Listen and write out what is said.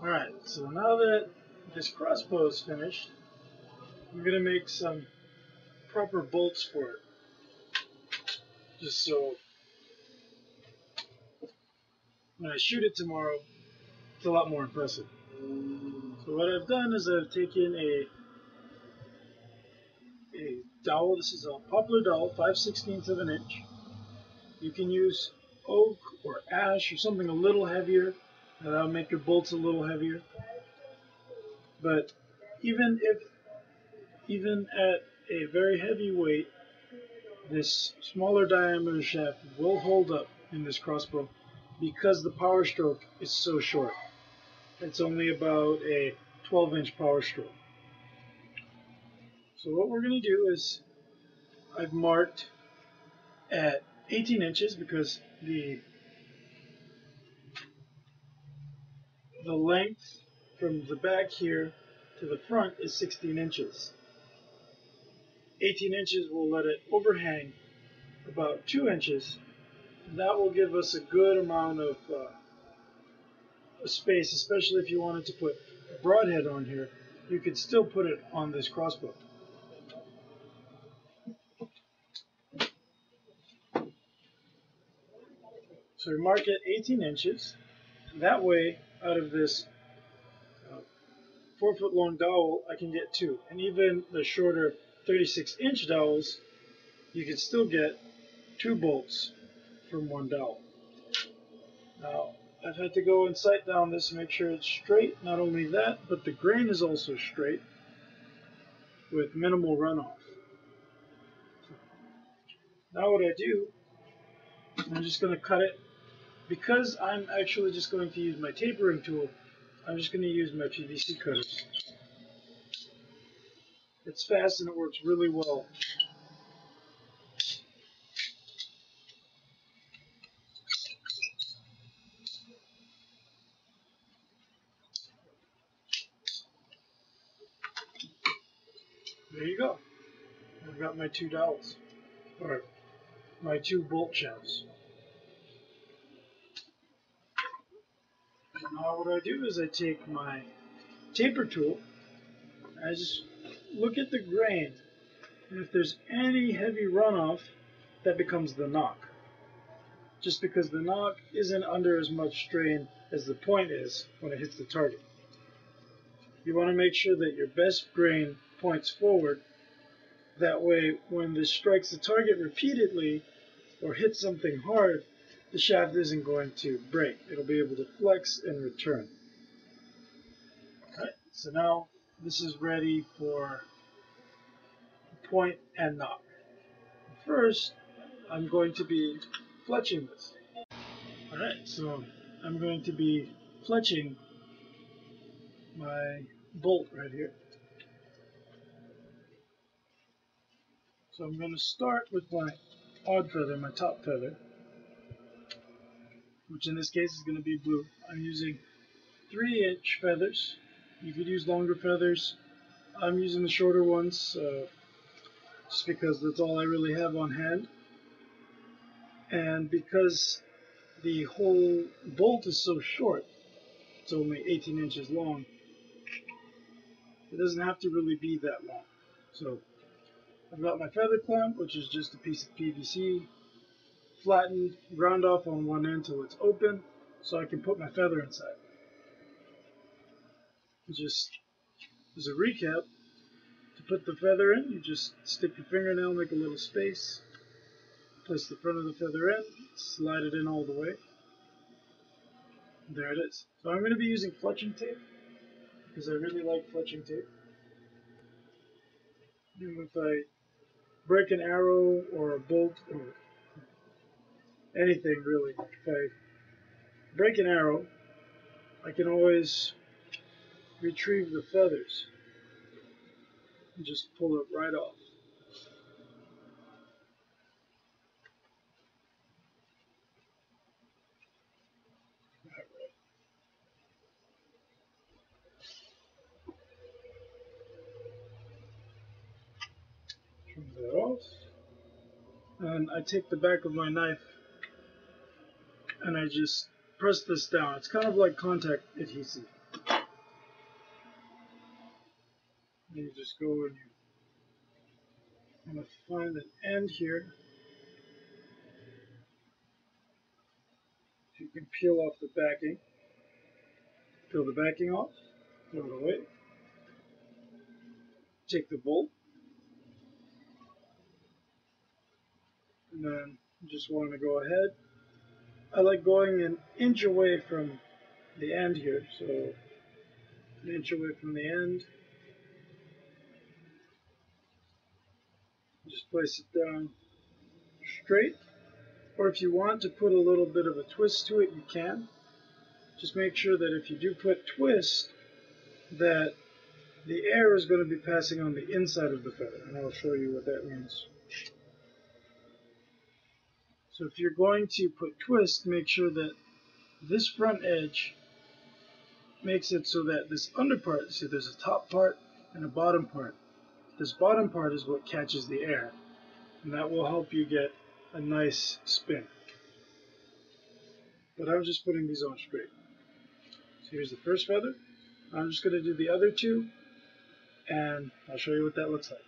Alright, so now that this crossbow is finished, I'm going to make some proper bolts for it. Just so when I shoot it tomorrow, it's a lot more impressive. So what I've done is I've taken a a dowel. This is a poplar dowel, 5 16ths of an inch. You can use oak or ash or something a little heavier. That'll make your bolts a little heavier. But even if, even at a very heavy weight, this smaller diameter shaft will hold up in this crossbow because the power stroke is so short. It's only about a 12 inch power stroke. So what we're going to do is I've marked at 18 inches because the the length from the back here to the front is 16 inches. 18 inches will let it overhang about 2 inches. That will give us a good amount of uh, space, especially if you wanted to put a broadhead on here. You could still put it on this crossbow. So we mark it 18 inches. That way, out of this uh, four foot long dowel, I can get two. And even the shorter 36 inch dowels, you can still get two bolts from one dowel. Now, I've had to go and sight down this to make sure it's straight. Not only that, but the grain is also straight with minimal runoff. Now what I do, I'm just going to cut it because I'm actually just going to use my tapering tool, I'm just going to use my PVC cutter. It's fast and it works really well. There you go. I've got my two dowels, or my two bolt shafts. Now what I do is I take my taper tool, I just look at the grain, and if there's any heavy runoff, that becomes the nock. Just because the nock isn't under as much strain as the point is when it hits the target. You want to make sure that your best grain points forward. That way, when this strikes the target repeatedly or hits something hard, the shaft isn't going to break. It'll be able to flex and return. so now this is ready for point and nock. First, I'm going to be fletching this. Alright, so I'm going to be fletching my bolt right here. So I'm going to start with my odd feather, my top feather which in this case is going to be blue. I'm using 3 inch feathers. You could use longer feathers. I'm using the shorter ones uh, just because that's all I really have on hand. And because the whole bolt is so short, it's only 18 inches long, it doesn't have to really be that long. So I've got my feather clamp, which is just a piece of PVC flattened, ground off on one end till it's open, so I can put my feather inside. Just as a recap, to put the feather in, you just stick your fingernail, make a little space, place the front of the feather in, slide it in all the way. There it is. So I'm going to be using fletching tape because I really like fletching tape. And if I break an arrow or a bolt or anything really. If I break an arrow, I can always retrieve the feathers and just pull it right off. Trim that off. And I take the back of my knife and I just press this down. It's kind of like contact adhesive. And you just go and you want to find an end here. You can peel off the backing. Peel the backing off, throw it away. Take the bolt. And then just want to go ahead I like going an inch away from the end here, so an inch away from the end. Just place it down straight. Or if you want to put a little bit of a twist to it, you can. Just make sure that if you do put twist, that the air is going to be passing on the inside of the feather. And I'll show you what that means. So if you're going to put twist, make sure that this front edge makes it so that this under part, see there's a top part and a bottom part. This bottom part is what catches the air. And that will help you get a nice spin. But I'm just putting these on straight. So here's the first feather. I'm just going to do the other two and I'll show you what that looks like.